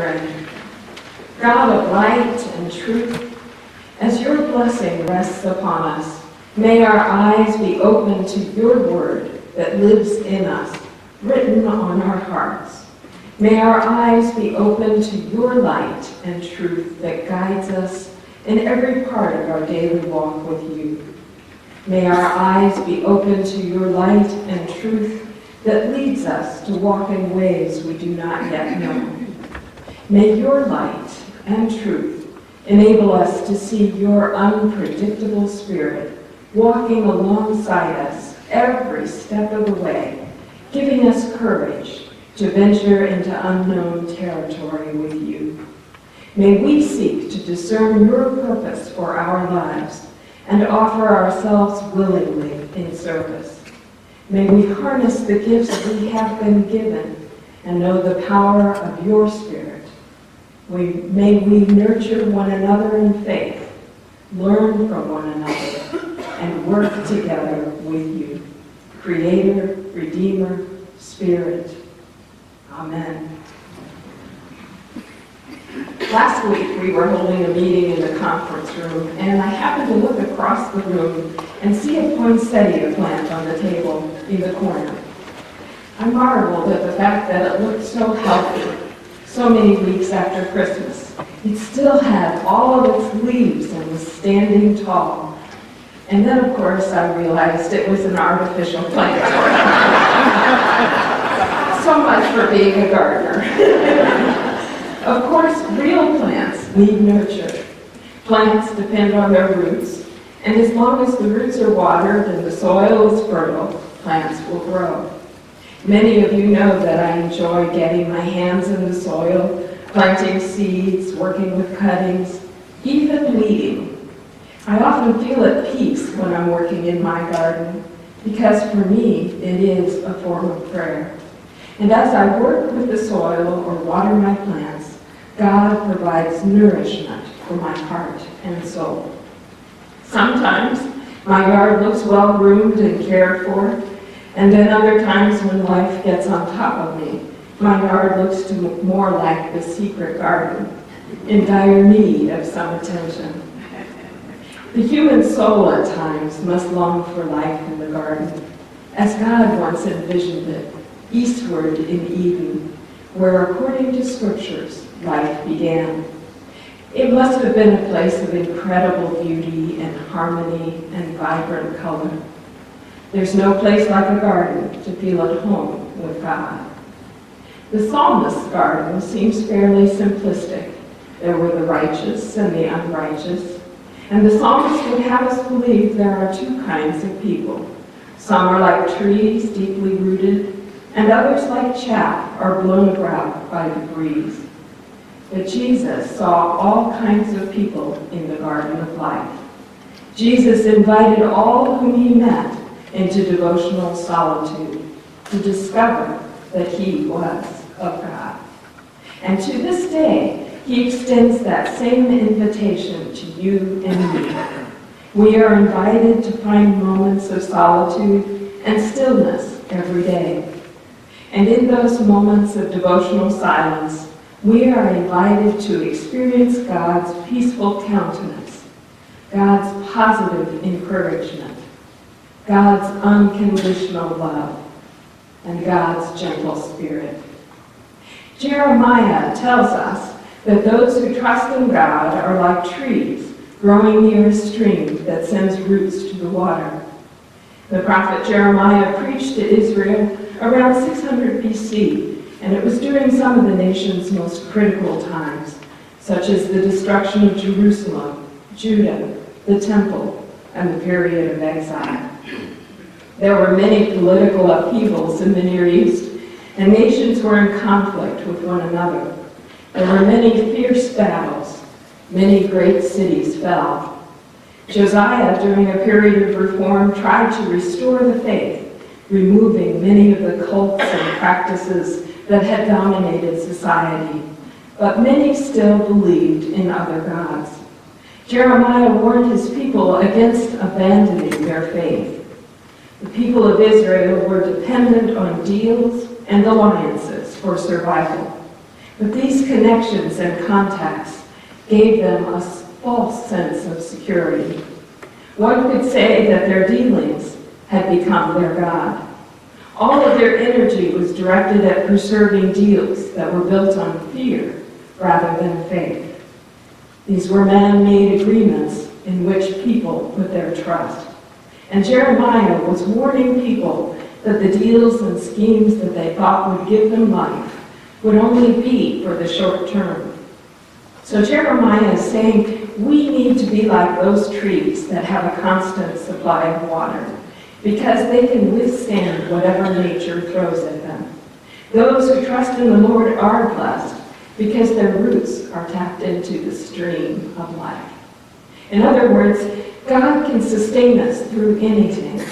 children. God of light and truth, as your blessing rests upon us, may our eyes be open to your word that lives in us, written on our hearts. May our eyes be open to your light and truth that guides us in every part of our daily walk with you. May our eyes be open to your light and truth that leads us to walk in ways we do not yet know. May your light and truth enable us to see your unpredictable spirit walking alongside us every step of the way, giving us courage to venture into unknown territory with you. May we seek to discern your purpose for our lives and offer ourselves willingly in service. May we harness the gifts we have been given and know the power of your Spirit. We, may we nurture one another in faith, learn from one another, and work together with you. Creator, Redeemer, Spirit. Amen. Last week, we were holding a meeting in the conference room, and I happened to look across the room and see a poinsettia plant on the table in the corner. I marveled at the fact that it looked so healthy so many weeks after Christmas. It still had all of its leaves and was standing tall. And then, of course, I realized it was an artificial plant. so much for being a gardener. Of course, real plants need nurture. Plants depend on their roots, and as long as the roots are watered and the soil is fertile, plants will grow. Many of you know that I enjoy getting my hands in the soil, planting seeds, working with cuttings, even weeding. I often feel at peace when I'm working in my garden because for me it is a form of prayer. And as I work with the soil or water my plants, God provides nourishment for my heart and soul. Sometimes my yard looks well groomed and cared for, and then other times when life gets on top of me, my yard looks to more like the secret garden, in dire need of some attention. The human soul at times must long for life in the garden, as God once envisioned it, eastward in Eden, where according to scriptures, life began. It must have been a place of incredible beauty and harmony and vibrant color. There's no place like a garden to feel at home with God. The psalmist's garden seems fairly simplistic. There were the righteous and the unrighteous. And the psalmist would have us believe there are two kinds of people. Some are like trees deeply rooted, and others like chaff are blown about by the breeze that Jesus saw all kinds of people in the Garden of Life. Jesus invited all whom he met into devotional solitude to discover that he was of God. And to this day, he extends that same invitation to you and me. We are invited to find moments of solitude and stillness every day. And in those moments of devotional silence, we are invited to experience God's peaceful countenance, God's positive encouragement, God's unconditional love, and God's gentle spirit. Jeremiah tells us that those who trust in God are like trees growing near a stream that sends roots to the water. The prophet Jeremiah preached to Israel around 600 BC and it was during some of the nation's most critical times, such as the destruction of Jerusalem, Judah, the temple, and the period of exile. There were many political upheavals in the Near East, and nations were in conflict with one another. There were many fierce battles. Many great cities fell. Josiah, during a period of reform, tried to restore the faith, removing many of the cults and practices that had dominated society, but many still believed in other gods. Jeremiah warned his people against abandoning their faith. The people of Israel were dependent on deals and alliances for survival. But these connections and contacts gave them a false sense of security. One could say that their dealings had become their God. All of their energy was directed at preserving deals that were built on fear rather than faith. These were man-made agreements in which people put their trust. And Jeremiah was warning people that the deals and schemes that they thought would give them life would only be for the short term. So Jeremiah is saying we need to be like those trees that have a constant supply of water because they can withstand whatever nature throws at them. Those who trust in the Lord are blessed because their roots are tapped into the stream of life. In other words, God can sustain us through anything.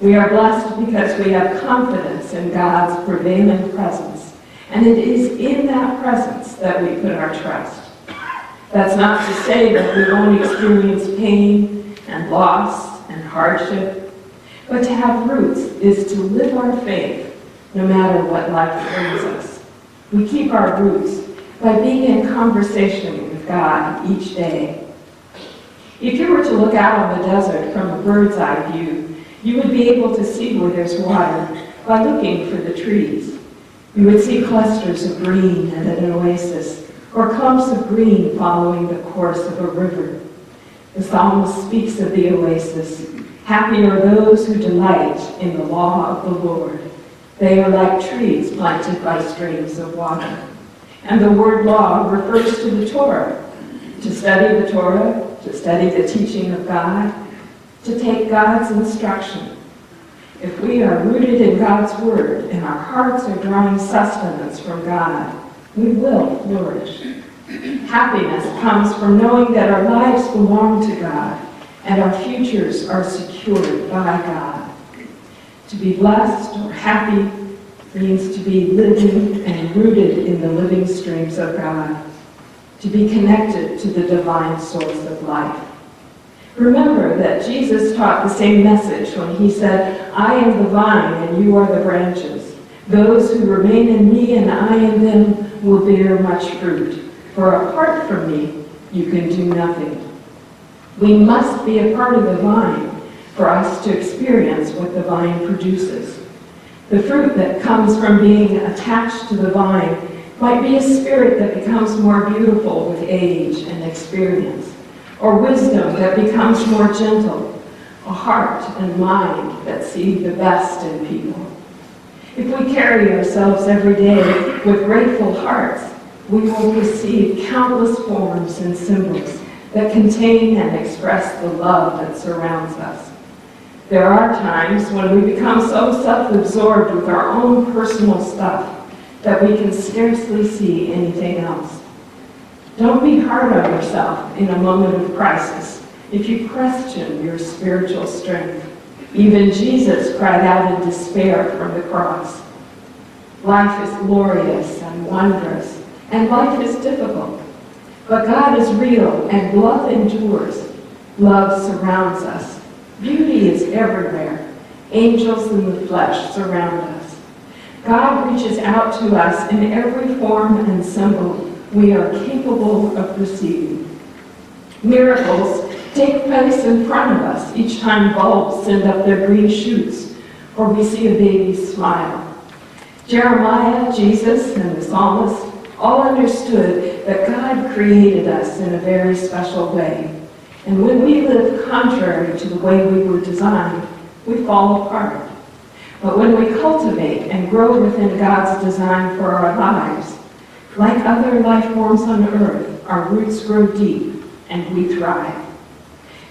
We are blessed because we have confidence in God's prevailing presence. And it is in that presence that we put our trust. That's not to say that we won't experience pain and loss and hardship, but to have roots is to live our faith no matter what life brings us. We keep our roots by being in conversation with God each day. If you were to look out on the desert from a bird's eye view, you would be able to see where there's water by looking for the trees. You would see clusters of green and an oasis, or clumps of green following the course of a river. The psalmist speaks of the oasis. Happy are those who delight in the law of the Lord. They are like trees planted by streams of water. And the word law refers to the Torah. To study the Torah, to study the teaching of God, to take God's instruction. If we are rooted in God's word and our hearts are drawing sustenance from God, we will flourish. Happiness comes from knowing that our lives belong to God and our futures are secured by God. To be blessed or happy means to be living and rooted in the living streams of God, to be connected to the divine source of life. Remember that Jesus taught the same message when he said, I am the vine and you are the branches. Those who remain in me and I in them will bear much fruit. For apart from me, you can do nothing. We must be a part of the vine for us to experience what the vine produces. The fruit that comes from being attached to the vine might be a spirit that becomes more beautiful with age and experience, or wisdom that becomes more gentle, a heart and mind that see the best in people. If we carry ourselves every day with grateful hearts, we will receive countless forms and symbols that contain and express the love that surrounds us. There are times when we become so self-absorbed with our own personal stuff that we can scarcely see anything else. Don't be hard on yourself in a moment of crisis if you question your spiritual strength. Even Jesus cried out in despair from the cross. Life is glorious and wondrous, and life is difficult. But God is real, and love endures. Love surrounds us. Beauty is everywhere. Angels in the flesh surround us. God reaches out to us in every form and symbol we are capable of receiving. Miracles take place in front of us each time bulbs send up their green shoots or we see a baby smile. Jeremiah, Jesus, and the psalmist all understood that God created us in a very special way. And when we live contrary to the way we were designed, we fall apart. But when we cultivate and grow within God's design for our lives, like other life forms on earth, our roots grow deep and we thrive.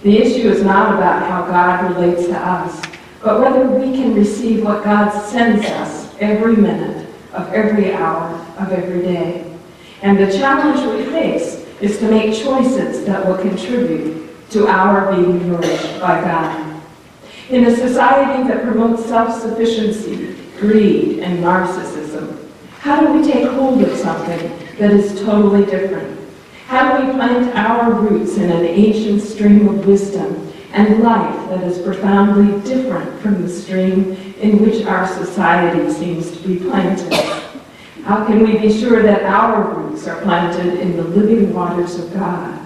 The issue is not about how God relates to us, but whether we can receive what God sends us every minute of every hour of every day. And the challenge we face is to make choices that will contribute to our being nourished by God. In a society that promotes self-sufficiency, greed, and narcissism, how do we take hold of something that is totally different? How do we plant our roots in an ancient stream of wisdom and life that is profoundly different from the stream in which our society seems to be planted? How can we be sure that our roots are planted in the living waters of God?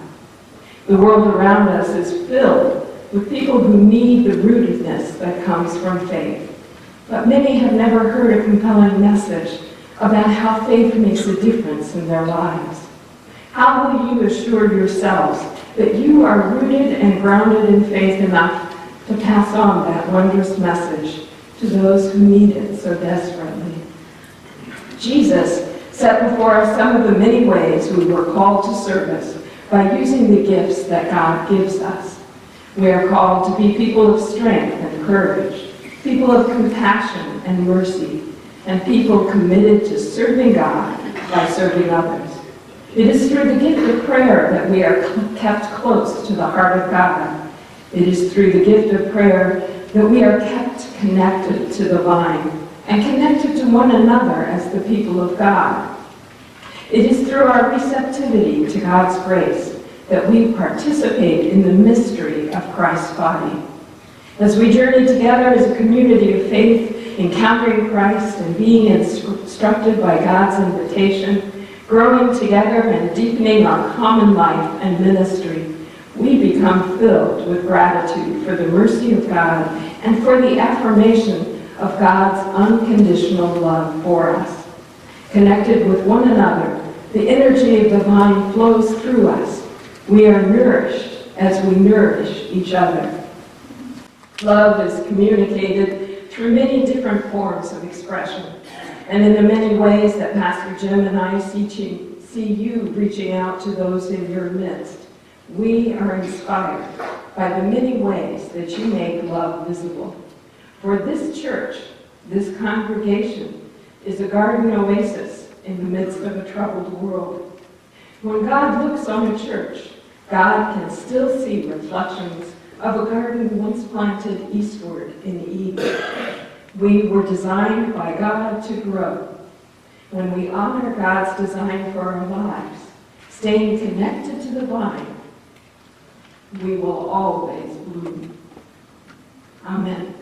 The world around us is filled with people who need the rootedness that comes from faith. But many have never heard a compelling message about how faith makes a difference in their lives. How will you assure yourselves that you are rooted and grounded in faith enough to pass on that wondrous message to those who need it so desperately? Jesus set before us some of the many ways we were called to service by using the gifts that God gives us. We are called to be people of strength and courage, people of compassion and mercy, and people committed to serving God by serving others. It is through the gift of prayer that we are kept close to the heart of God. It is through the gift of prayer that we are kept connected to the vine and connected to one another as the people of God. It is through our receptivity to God's grace that we participate in the mystery of Christ's body. As we journey together as a community of faith, encountering Christ and being instructed by God's invitation, growing together and deepening our common life and ministry, we become filled with gratitude for the mercy of God and for the affirmation of God's unconditional love for us. Connected with one another, the energy of the vine flows through us we are nourished as we nourish each other. Love is communicated through many different forms of expression. And in the many ways that Pastor Jim and I see, you reaching out to those in your midst, we are inspired by the many ways that you make love visible. For this church, this congregation, is a garden oasis in the midst of a troubled world. When God looks on a church, God can still see reflections of a garden once planted eastward in Eden. We were designed by God to grow. When we honor God's design for our lives, staying connected to the vine, we will always bloom. Amen.